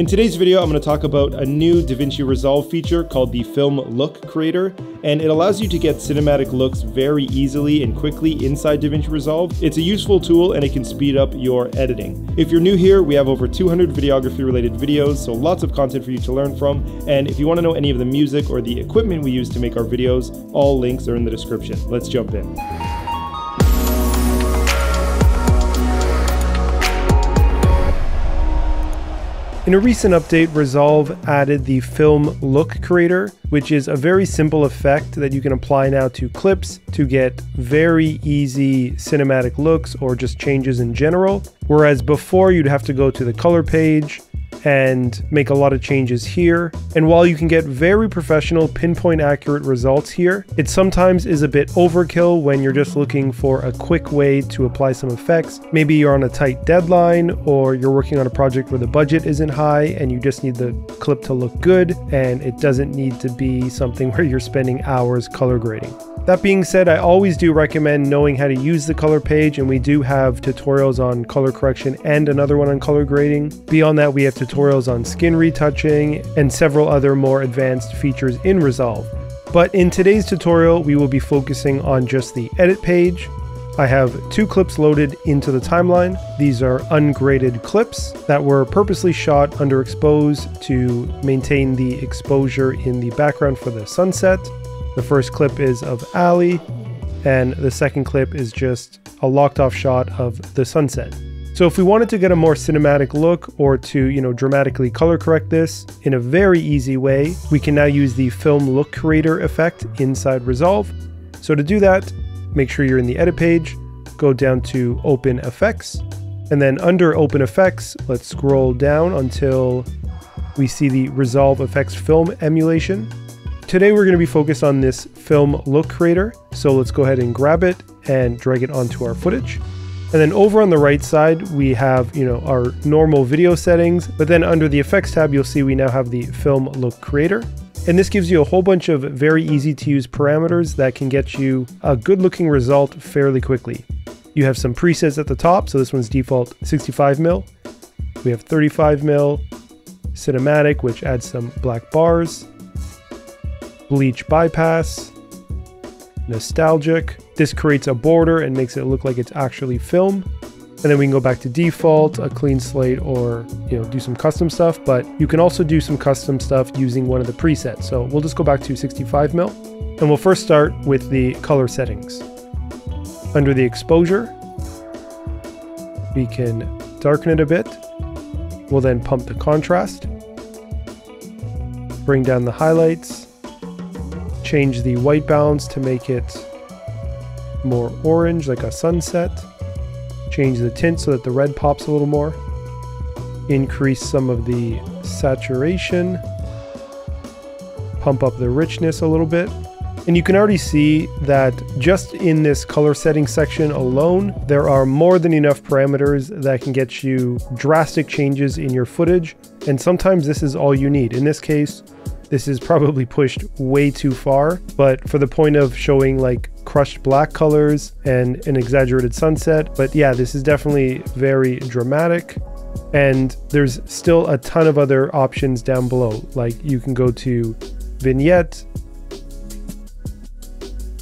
In today's video, I'm going to talk about a new DaVinci Resolve feature called the Film Look Creator, and it allows you to get cinematic looks very easily and quickly inside DaVinci Resolve. It's a useful tool and it can speed up your editing. If you're new here, we have over 200 videography related videos, so lots of content for you to learn from. And if you want to know any of the music or the equipment we use to make our videos, all links are in the description. Let's jump in. In a recent update, Resolve added the Film Look Creator, which is a very simple effect that you can apply now to clips to get very easy cinematic looks or just changes in general. Whereas before you'd have to go to the color page, and make a lot of changes here. And while you can get very professional pinpoint accurate results here, it sometimes is a bit overkill when you're just looking for a quick way to apply some effects. Maybe you're on a tight deadline or you're working on a project where the budget isn't high and you just need the clip to look good and it doesn't need to be something where you're spending hours color grading. That being said, I always do recommend knowing how to use the color page, and we do have tutorials on color correction and another one on color grading. Beyond that, we have tutorials on skin retouching and several other more advanced features in Resolve. But in today's tutorial, we will be focusing on just the edit page. I have two clips loaded into the timeline. These are ungraded clips that were purposely shot underexposed to maintain the exposure in the background for the sunset. The first clip is of Alli, and the second clip is just a locked off shot of the sunset. So if we wanted to get a more cinematic look or to, you know, dramatically color correct this in a very easy way, we can now use the film look creator effect inside Resolve. So to do that, make sure you're in the edit page, go down to open effects, and then under open effects, let's scroll down until we see the Resolve Effects film emulation. Today we're going to be focused on this film look creator. So let's go ahead and grab it and drag it onto our footage. And then over on the right side, we have, you know, our normal video settings, but then under the effects tab, you'll see we now have the film look creator. And this gives you a whole bunch of very easy to use parameters that can get you a good looking result fairly quickly. You have some presets at the top. So this one's default 65 mil. We have 35 mil, cinematic, which adds some black bars bleach bypass, nostalgic. This creates a border and makes it look like it's actually film. And then we can go back to default, a clean slate, or you know, do some custom stuff. But you can also do some custom stuff using one of the presets. So we'll just go back to 65 mil. And we'll first start with the color settings. Under the exposure, we can darken it a bit. We'll then pump the contrast, bring down the highlights, change the white balance to make it more orange, like a sunset. Change the tint so that the red pops a little more. Increase some of the saturation. Pump up the richness a little bit. And you can already see that just in this color setting section alone, there are more than enough parameters that can get you drastic changes in your footage. And sometimes this is all you need. In this case, this is probably pushed way too far, but for the point of showing like crushed black colors and an exaggerated sunset. But yeah, this is definitely very dramatic. And there's still a ton of other options down below. Like you can go to vignette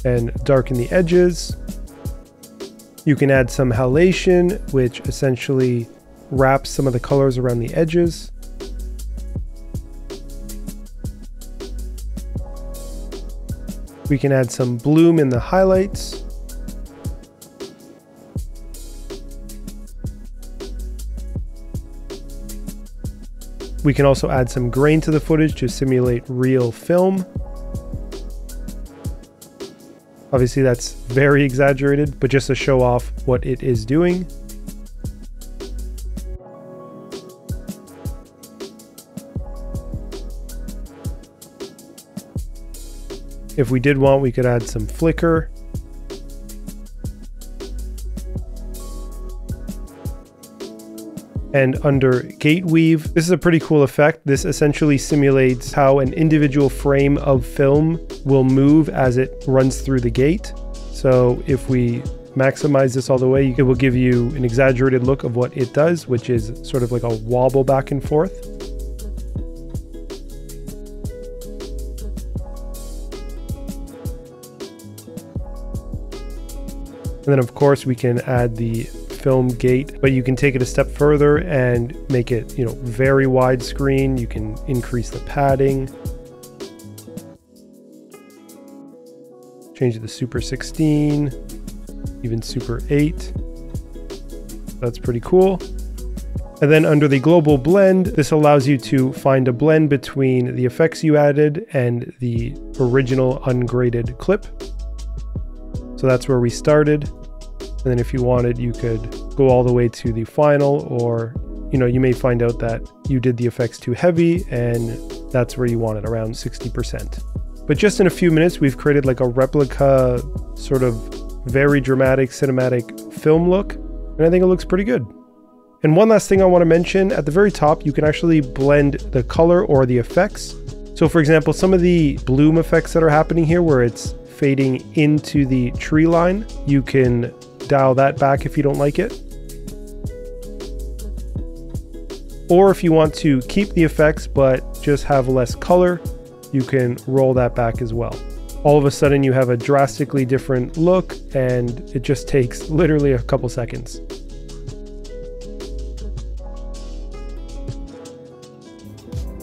and darken the edges. You can add some halation, which essentially wraps some of the colors around the edges. We can add some bloom in the highlights. We can also add some grain to the footage to simulate real film. Obviously that's very exaggerated, but just to show off what it is doing. If we did want, we could add some flicker. And under gate weave, this is a pretty cool effect. This essentially simulates how an individual frame of film will move as it runs through the gate. So if we maximize this all the way, it will give you an exaggerated look of what it does, which is sort of like a wobble back and forth. And then of course we can add the film gate, but you can take it a step further and make it, you know, very widescreen. You can increase the padding. Change it to Super 16, even Super 8. That's pretty cool. And then under the global blend, this allows you to find a blend between the effects you added and the original ungraded clip. So that's where we started. And then if you wanted, you could go all the way to the final or, you know, you may find out that you did the effects too heavy and that's where you want it around 60%. But just in a few minutes, we've created like a replica sort of very dramatic cinematic film look. And I think it looks pretty good. And one last thing I want to mention, at the very top, you can actually blend the color or the effects. So for example, some of the bloom effects that are happening here where it's fading into the tree line, you can dial that back if you don't like it. Or if you want to keep the effects but just have less color, you can roll that back as well. All of a sudden you have a drastically different look and it just takes literally a couple seconds.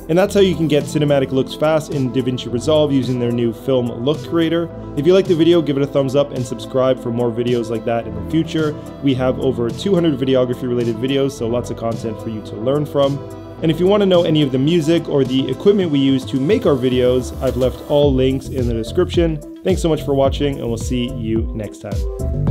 And that's how you can get cinematic looks fast in DaVinci Resolve using their new Film Look Creator. If you like the video, give it a thumbs up and subscribe for more videos like that in the future. We have over 200 videography related videos, so lots of content for you to learn from. And if you want to know any of the music or the equipment we use to make our videos, I've left all links in the description. Thanks so much for watching, and we'll see you next time.